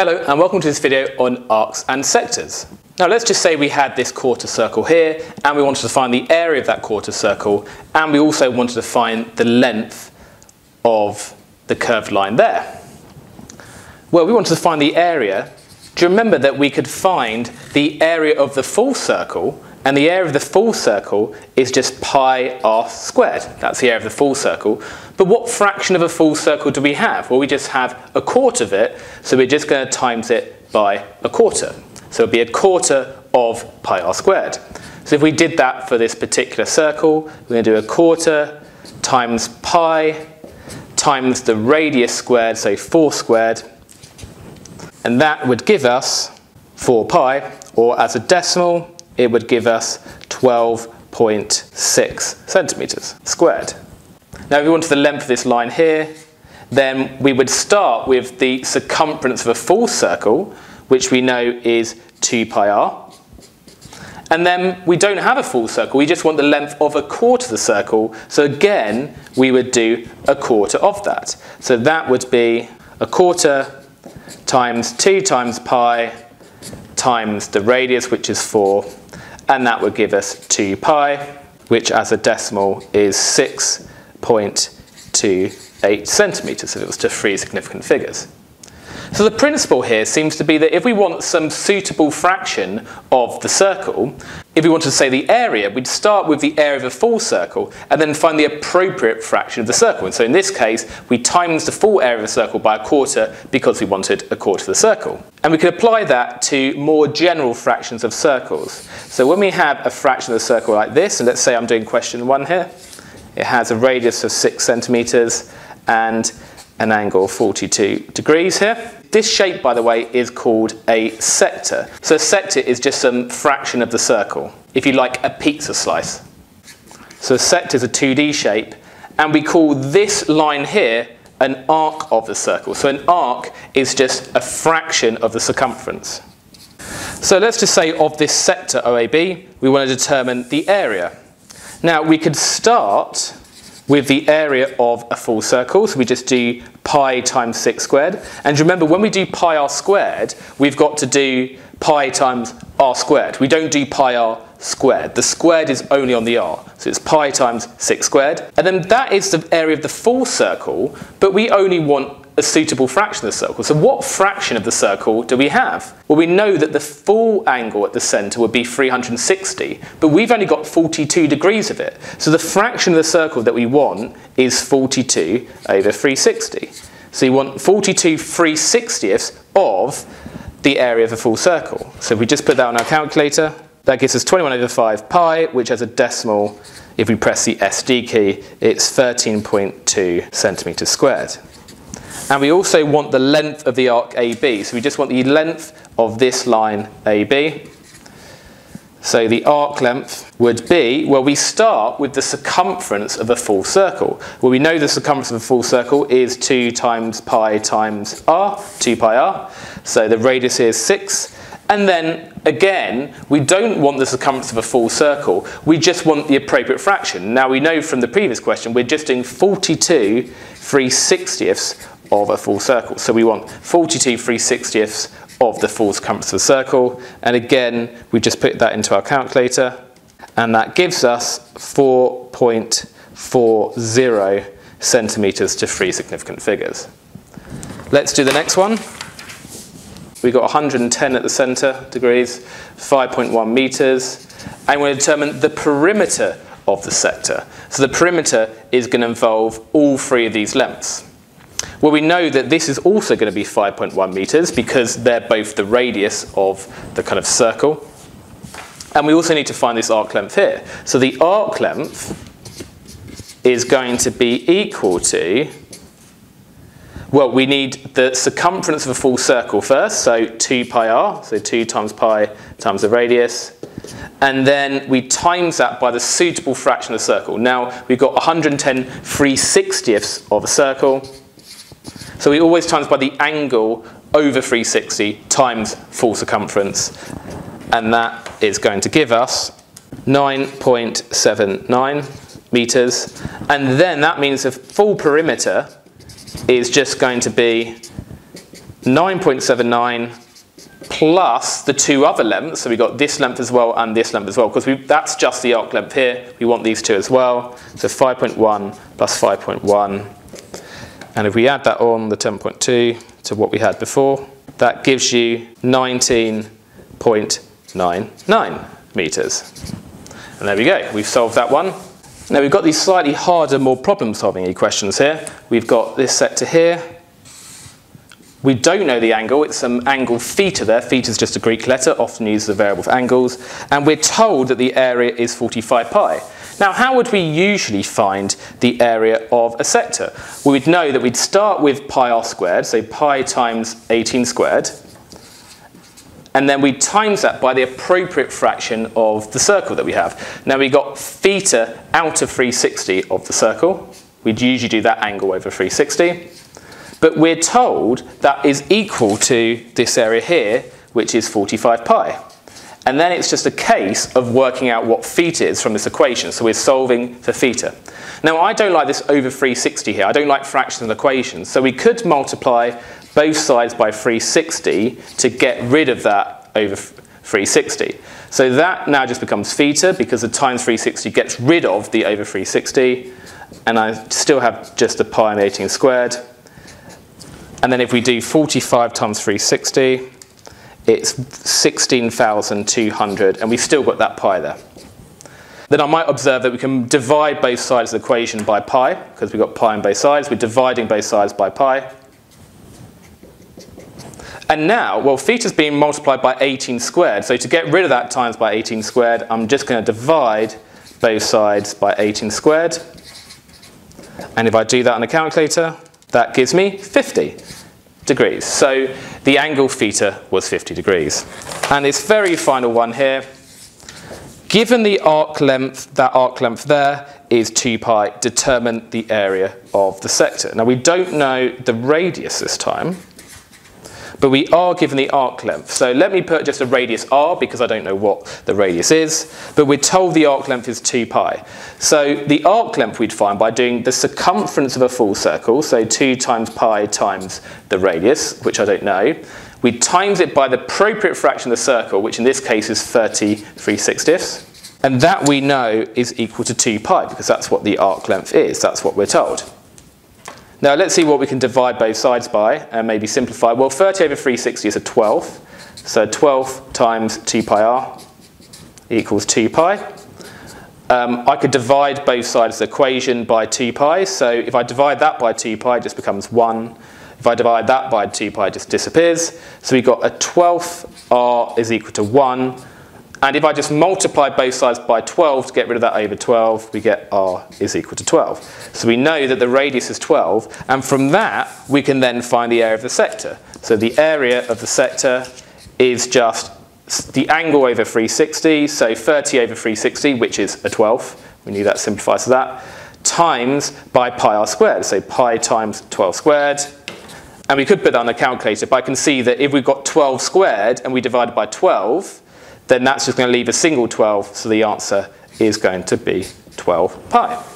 Hello and welcome to this video on arcs and sectors. Now let's just say we had this quarter circle here and we wanted to find the area of that quarter circle and we also wanted to find the length of the curved line there. Well, we wanted to find the area. Do you remember that we could find the area of the full circle and the area of the full circle is just pi r squared. That's the area of the full circle. But what fraction of a full circle do we have? Well, we just have a quarter of it, so we're just going to times it by a quarter. So it'll be a quarter of pi r squared. So if we did that for this particular circle, we're going to do a quarter times pi times the radius squared, so 4 squared, and that would give us 4 pi, or as a decimal, it would give us 12.6 centimetres squared. Now if we wanted the length of this line here, then we would start with the circumference of a full circle, which we know is 2 pi r. And then we don't have a full circle, we just want the length of a quarter of the circle. So again, we would do a quarter of that. So that would be a quarter times 2 times pi times the radius, which is 4, and that would give us 2 pi, which as a decimal is 6.28 centimetres if it was to three significant figures. So the principle here seems to be that if we want some suitable fraction of the circle, if we wanted to say the area, we'd start with the area of a full circle and then find the appropriate fraction of the circle. And so in this case, we times the full area of the circle by a quarter because we wanted a quarter of the circle. And we could apply that to more general fractions of circles. So when we have a fraction of the circle like this, and let's say I'm doing question one here, it has a radius of six centimeters and an angle of 42 degrees here. This shape, by the way, is called a sector. So a sector is just some fraction of the circle, if you like a pizza slice. So a sector is a 2D shape, and we call this line here an arc of the circle. So an arc is just a fraction of the circumference. So let's just say of this sector OAB, we want to determine the area. Now we could start with the area of a full circle. So we just do pi times 6 squared. And remember, when we do pi r squared, we've got to do pi times r squared. We don't do pi r squared. The squared is only on the r. So it's pi times 6 squared. And then that is the area of the full circle, but we only want a suitable fraction of the circle. So what fraction of the circle do we have? Well, we know that the full angle at the centre would be 360, but we've only got 42 degrees of it. So the fraction of the circle that we want is 42 over 360. So you want 42 360ths of the area of a full circle. So if we just put that on our calculator, that gives us 21 over 5 pi, which has a decimal, if we press the SD key, it's 13.2 centimetres squared. And we also want the length of the arc AB. So we just want the length of this line AB. So the arc length would be, well, we start with the circumference of a full circle. Well, we know the circumference of a full circle is 2 times pi times r, 2 pi r. So the radius is 6. And then again, we don't want the circumference of a full circle. We just want the appropriate fraction. Now we know from the previous question, we're just doing 42 3 60ths of a full circle. So we want 42 3 60ths of the full circumference of the circle. And again, we just put that into our calculator. And that gives us 4.40 centimetres to three significant figures. Let's do the next one. We've got 110 at the centre degrees, 5.1 metres. And we're going to determine the perimeter of the sector. So the perimeter is going to involve all three of these lengths. Well, we know that this is also going to be 5.1 meters because they're both the radius of the kind of circle. And we also need to find this arc length here. So the arc length is going to be equal to, well, we need the circumference of a full circle first, so 2 pi r, so 2 times pi times the radius. And then we times that by the suitable fraction of the circle. Now, we've got 110 3 60ths of a circle. So we always times by the angle over 360 times full circumference. And that is going to give us 9.79 meters. And then that means the full perimeter is just going to be 9.79 plus the two other lengths. So we've got this length as well and this length as well, because that's just the arc length here. We want these two as well. So 5.1 plus 5.1. And if we add that on, the 10.2, to what we had before, that gives you 19.99 meters. And there we go, we've solved that one. Now we've got these slightly harder, more problem-solving equations here. We've got this sector here, we don't know the angle, it's some angle theta there. Theta is just a Greek letter, often used as a variable for angles. And we're told that the area is 45 pi. Now, how would we usually find the area of a sector? We would know that we'd start with pi r squared, so pi times 18 squared. And then we times that by the appropriate fraction of the circle that we have. Now we got theta out of 360 of the circle. We'd usually do that angle over 360. But we're told that is equal to this area here, which is 45 pi. And then it's just a case of working out what theta is from this equation. So we're solving for theta. Now I don't like this over 360 here. I don't like fractions and equations. So we could multiply both sides by 360 to get rid of that over 360. So that now just becomes theta because the times 360 gets rid of the over 360. And I still have just a pi and 18 squared. And then if we do 45 times 360, it's 16,200, and we've still got that pi there. Then I might observe that we can divide both sides of the equation by pi, because we've got pi on both sides. We're dividing both sides by pi. And now, well, theta is being multiplied by 18 squared. So to get rid of that times by 18 squared, I'm just going to divide both sides by 18 squared. And if I do that on a calculator, that gives me 50 degrees. So the angle theta was 50 degrees. And this very final one here, given the arc length, that arc length there is 2 pi, determine the area of the sector. Now we don't know the radius this time, but we are given the arc length. So let me put just a radius r because I don't know what the radius is, but we're told the arc length is 2 pi. So the arc length we'd find by doing the circumference of a full circle, so 2 times pi times the radius, which I don't know. We times it by the appropriate fraction of the circle, which in this case is 33 sixtieths. And that we know is equal to 2 pi, because that's what the arc length is. That's what we're told. Now let's see what we can divide both sides by and maybe simplify. Well, 30 over 360 is a 12. So 12 times 2 pi r equals 2 pi. Um, I could divide both sides of the equation by 2 pi. So if I divide that by 2 pi, it just becomes 1. If I divide that by 2 pi, it just disappears. So we've got a 12th r is equal to 1 and if I just multiply both sides by 12 to get rid of that over 12, we get r is equal to 12. So we know that the radius is 12, and from that, we can then find the area of the sector. So the area of the sector is just the angle over 360, so 30 over 360, which is a 12. We knew that simplifies to that, times by pi r squared. So pi times 12 squared. And we could put that on a calculator, but I can see that if we've got 12 squared and we divide by 12, then that's just going to leave a single 12, so the answer is going to be 12 pi.